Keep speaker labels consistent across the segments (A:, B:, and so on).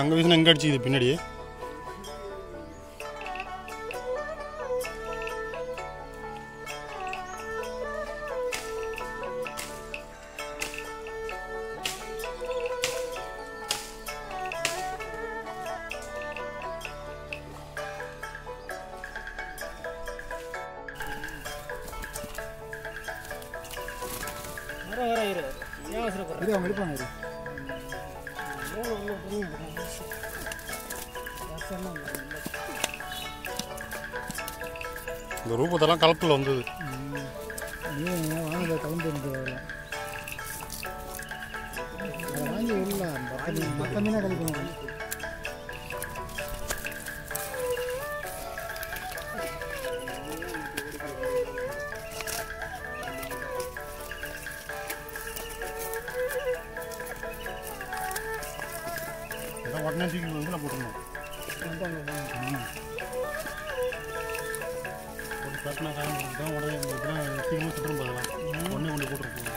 A: அங்கே வீசினா எங்கே அடிச்சுக்குது
B: பின்னாடியே.
C: இது அவங்க எடுப்பாங்க இது
A: இந்த ரூபத்தெல்லாம் கலப்பில் வந்தது.
C: நீ கலந்து எனக்கு வரலாம் வாங்கி உள்ள மற்ற மீனாக கழிக்கணும்
A: உடனே தூக்கி வந்து நான் போட்டுருந்தோம் போட்டு கட்டினா காயம் தான் உடனே இதெல்லாம் சீக்கிரமாக சுற்றும் போதெல்லாம் உடனே கொண்டு போட்டுருப்போம்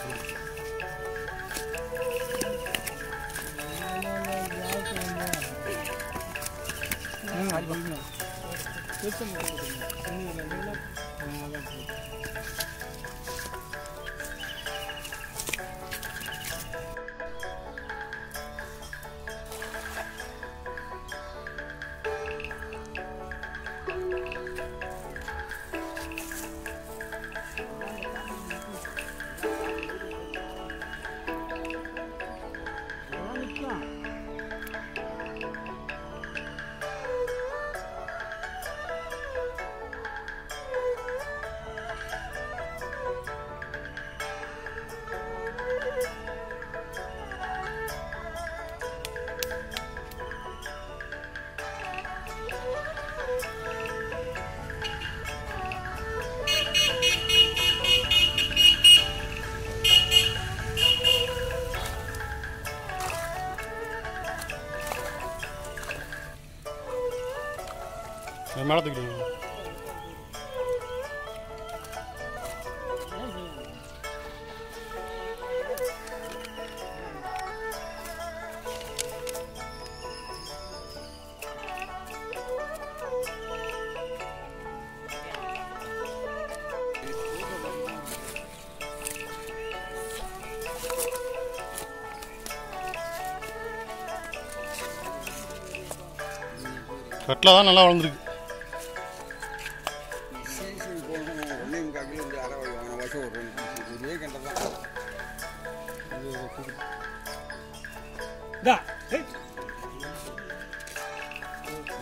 A: மேலே தூக்கிடுங்க கட்டில் தான் நல்லா வளர்ந்துருக்கு.
D: ஒன்றே முக்கால் கிலோ இருந்து அரை வாங்கின வருஷம் ஒரு ரெண்டு ஒரே கண்டை தான்
B: டா ஏய்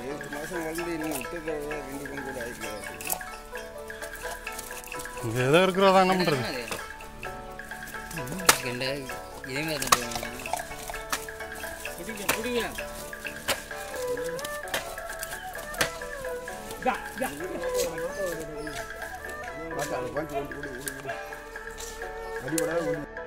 D: ஏழு மாதம் வளர்ந்து இன்னும் விட்டதை விட ரெண்டு பங்கு கூட
B: 把家
D: 里关注的溜溜的溜的